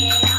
yeah.